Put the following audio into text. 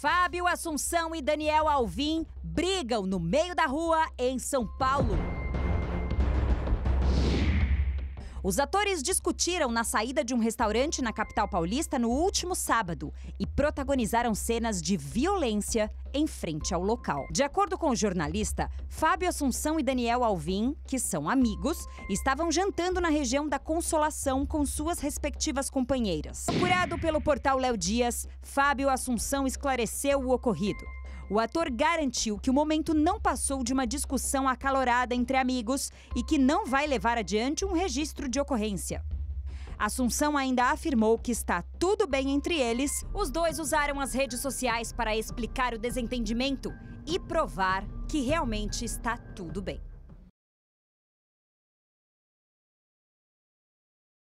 Fábio Assunção e Daniel Alvim brigam no meio da rua em São Paulo. Os atores discutiram na saída de um restaurante na capital paulista no último sábado e protagonizaram cenas de violência em frente ao local. De acordo com o jornalista, Fábio Assunção e Daniel Alvim, que são amigos, estavam jantando na região da Consolação com suas respectivas companheiras. Procurado pelo portal Léo Dias, Fábio Assunção esclareceu o ocorrido. O ator garantiu que o momento não passou de uma discussão acalorada entre amigos e que não vai levar adiante um registro de ocorrência. Assunção ainda afirmou que está tudo bem entre eles. Os dois usaram as redes sociais para explicar o desentendimento e provar que realmente está tudo bem.